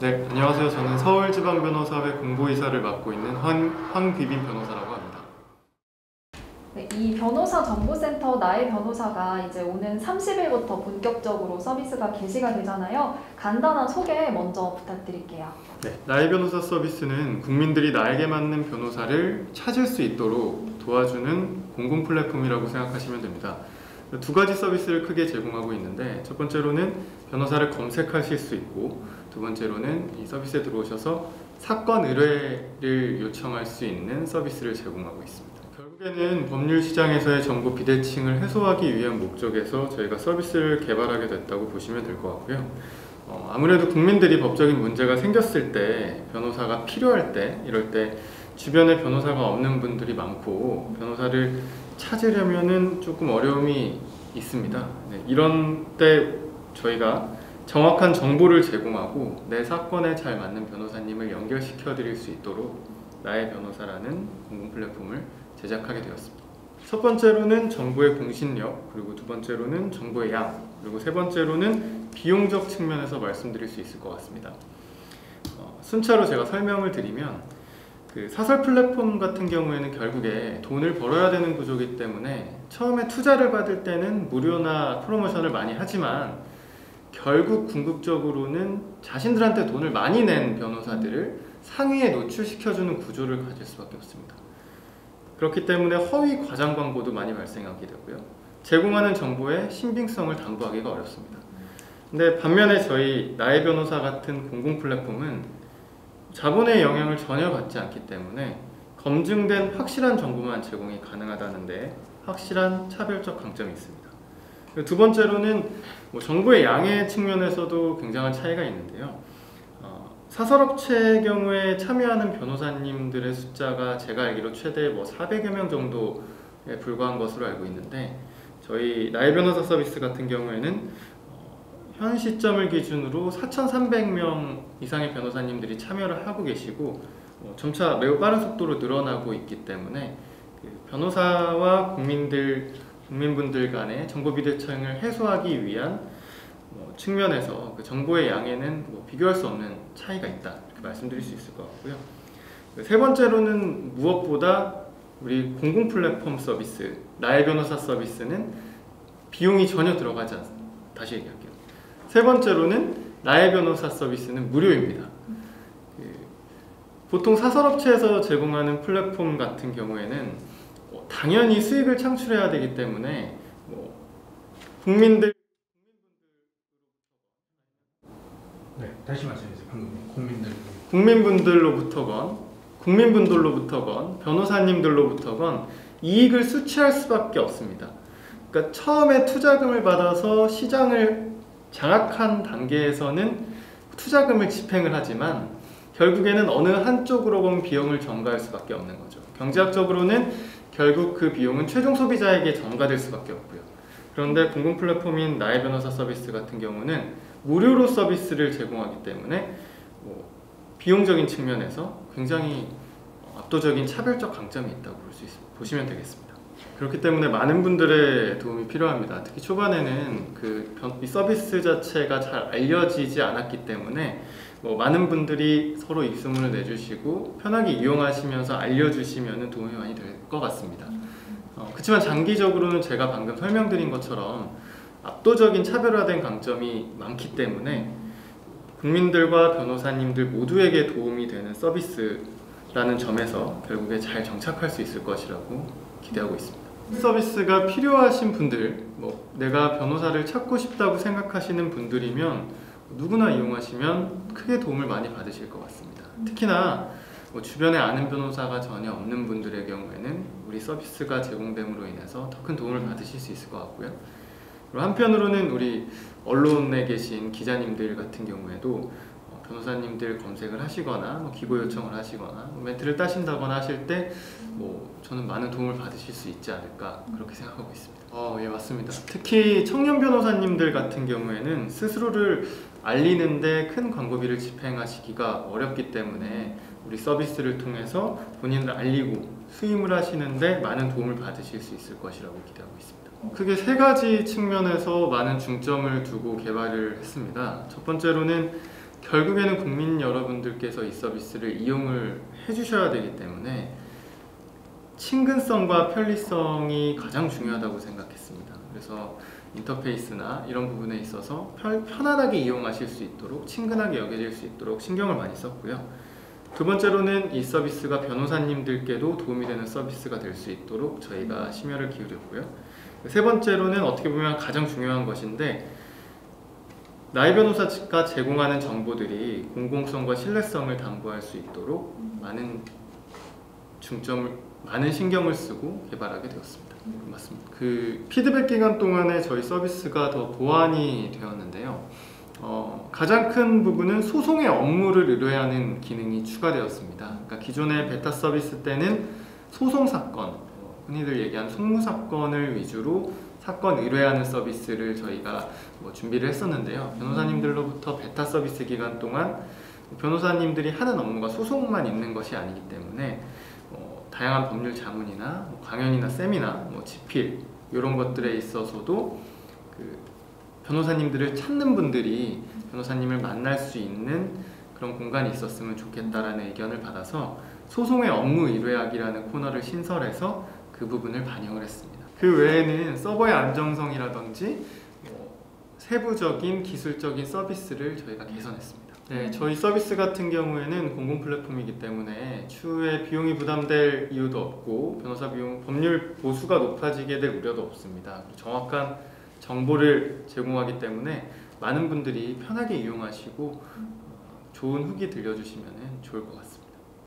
네, 안녕하세요. 저는 서울지방변호사회 공보이사를 맡고 있는 황, 황비빈 변호사라고 합니다. 네, 이 변호사 정보센터 나의 변호사가 이제 오는 30일부터 본격적으로 서비스가 개시가 되잖아요. 간단한 소개 먼저 부탁드릴게요. 네, 나의 변호사 서비스는 국민들이 나에게 맞는 변호사를 찾을 수 있도록 도와주는 공공 플랫폼이라고 생각하시면 됩니다. 두 가지 서비스를 크게 제공하고 있는데 첫 번째로는 변호사를 검색하실 수 있고 두 번째로는 이 서비스에 들어오셔서 사건 의뢰를 요청할 수 있는 서비스를 제공하고 있습니다. 결국에는 법률 시장에서의 정보 비대칭을 해소하기 위한 목적에서 저희가 서비스를 개발하게 됐다고 보시면 될 것 같고요. 어, 아무래도 국민들이 법적인 문제가 생겼을 때 변호사가 필요할 때 이럴 때 주변에 변호사가 없는 분들이 많고 변호사를 찾으려면은 조금 어려움이 있습니다. 네, 이런 때 저희가 정확한 정보를 제공하고 내 사건에 잘 맞는 변호사님을 연결시켜 드릴 수 있도록 나의 변호사라는 공공 플랫폼을 제작하게 되었습니다. 첫 번째로는 정보의 공신력, 그리고 두 번째로는 정보의 양, 그리고 세 번째로는 비용적 측면에서 말씀드릴 수 있을 것 같습니다. 어, 순차로 제가 설명을 드리면 그 사설 플랫폼 같은 경우에는 결국에 돈을 벌어야 되는 구조이기 때문에 처음에 투자를 받을 때는 무료나 프로모션을 많이 하지만 결국 궁극적으로는 자신들한테 돈을 많이 낸 변호사들을 상위에 노출시켜주는 구조를 가질 수밖에 없습니다. 그렇기 때문에 허위 과장 광고도 많이 발생하게 되고요. 제공하는 정보의 신빙성을 담보하기가 어렵습니다. 근데 반면에 저희 나의 변호사 같은 공공 플랫폼은 자본의 영향을 전혀 받지 않기 때문에 검증된 확실한 정보만 제공이 가능하다는데 확실한 차별적 강점이 있습니다. 두 번째로는 뭐 정보의 양의 측면에서도 굉장한 차이가 있는데요. 어, 사설업체의 경우에 참여하는 변호사님들의 숫자가 제가 알기로 최대 뭐 400여 명 정도에 불과한 것으로 알고 있는데 저희 나의 변호사 서비스 같은 경우에는 어, 현 시점을 기준으로 4,300명 이상의 변호사님들이 참여를 하고 계시고 어, 점차 매우 빠른 속도로 늘어나고 있기 때문에 그 변호사와 국민들 국민분들 간의 정보 비대칭을 해소하기 위한 뭐 측면에서 그 정보의 양에는 뭐 비교할 수 없는 차이가 있다 이렇게 말씀드릴 수 있을 것 같고요. 세 번째로는 무엇보다 우리 공공 플랫폼 서비스 나의 변호사 서비스는 비용이 전혀 들어가지 않습니다. 다시 얘기할게요. 세 번째로는 나의 변호사 서비스는 무료입니다. 그 보통 사설업체에서 제공하는 플랫폼 같은 경우에는 뭐 당연히 수익을 창출해야 되기 때문에 뭐 국민들 네, 다시 말씀해 주세요. 방금 국민들 국민분들로부터건 국민분들로부터건 변호사님들로부터건 이익을 수취할 수밖에 없습니다. 그러니까 처음에 투자금을 받아서 시장을 장악한 단계에서는 투자금을 집행을 하지만 결국에는 어느 한쪽으로 건 비용을 전가할 수밖에 없는 거죠. 경제학적으로는 결국 그 비용은 최종 소비자에게 전가될 수밖에 없고요. 그런데 공공 플랫폼인 나의 변호사 서비스 같은 경우는 무료로 서비스를 제공하기 때문에 뭐 비용적인 측면에서 굉장히 압도적인 차별적 강점이 있다고 볼 수 있습니다. 보시면 되겠습니다. 그렇기 때문에 많은 분들의 도움이 필요합니다. 특히 초반에는 그이 서비스 자체가 잘 알려지지 않았기 때문에 뭐 많은 분들이 서로 입소문을 내주시고 편하게 이용하시면서 알려주시면 도움이 많이 될 것 같습니다. 어, 그렇지만 장기적으로는 제가 방금 설명드린 것처럼 압도적인 차별화된 강점이 많기 때문에 국민들과 변호사님들 모두에게 도움이 되는 서비스라는 점에서 결국에 잘 정착할 수 있을 것이라고 기대하고 있습니다. 서비스가 필요하신 분들, 뭐 내가 변호사를 찾고 싶다고 생각하시는 분들이면 누구나 이용하시면 크게 도움을 많이 받으실 것 같습니다. 특히나 뭐 주변에 아는 변호사가 전혀 없는 분들의 경우에는 우리 서비스가 제공됨으로 인해서 더 큰 도움을 받으실 수 있을 것 같고요. 그리고 한편으로는 우리 언론에 계신 기자님들 같은 경우에도 어, 변호사님들 검색을 하시거나 뭐 기고 요청을 하시거나 뭐 멘트를 따신다거나 하실 때 뭐 저는 많은 도움을 받으실 수 있지 않을까 그렇게 생각하고 있습니다. 어, 예 맞습니다. 특히 청년 변호사님들 같은 경우에는 스스로를 알리는데 큰 광고비를 집행하시기가 어렵기 때문에 우리 서비스를 통해서 본인을 알리고 수임을 하시는데 많은 도움을 받으실 수 있을 것이라고 기대하고 있습니다. 크게 세 가지 측면에서 많은 중점을 두고 개발을 했습니다. 첫 번째로는 결국에는 국민 여러분들께서 이 서비스를 이용을 해주셔야 되기 때문에 친근성과 편리성이 가장 중요하다고 생각했습니다. 그래서 인터페이스나 이런 부분에 있어서 편, 편안하게 이용하실 수 있도록 친근하게 여겨질 수 있도록 신경을 많이 썼고요. 두 번째로는 이 서비스가 변호사님들께도 도움이 되는 서비스가 될 수 있도록 저희가 심혈을 기울였고요. 세 번째로는 어떻게 보면 가장 중요한 것인데 나이 변호사가 제공하는 정보들이 공공성과 신뢰성을 담보할 수 있도록 많은 중점을 많은 신경을 쓰고 개발하게 되었습니다. 맞습니다. 그 피드백 기간 동안에 저희 서비스가 더 보완이 되었는데요. 어, 가장 큰 부분은 소송의 업무를 의뢰하는 기능이 추가되었습니다. 그러니까 기존의 베타 서비스 때는 소송 사건, 어, 흔히들 얘기하는 송무 사건을 위주로 사건 의뢰하는 서비스를 저희가 뭐 준비를 했었는데요. 변호사님들로부터 베타 서비스 기간 동안 변호사님들이 하는 업무가 소송만 있는 것이 아니기 때문에 어, 다양한 법률 자문이나 뭐 강연이나 세미나, 뭐 집필 이런 것들에 있어서도 그 변호사님들을 찾는 분들이 변호사님을 만날 수 있는 그런 공간이 있었으면 좋겠다라는 의견을 받아서 소송의 업무 의뢰하기라는 코너를 신설해서 그 부분을 반영을 했습니다. 그 외에는 서버의 안정성이라든지 뭐 세부적인 기술적인 서비스를 저희가 개선했습니다. 네, 저희 서비스 같은 경우에는 공공 플랫폼이기 때문에 추후에 비용이 부담될 이유도 없고 변호사 비용 법률 보수가 높아지게 될 우려도 없습니다. 정확한 정보를 제공하기 때문에 많은 분들이 편하게 이용하시고 어, 좋은 후기 들려주시면 좋을 것 같습니다.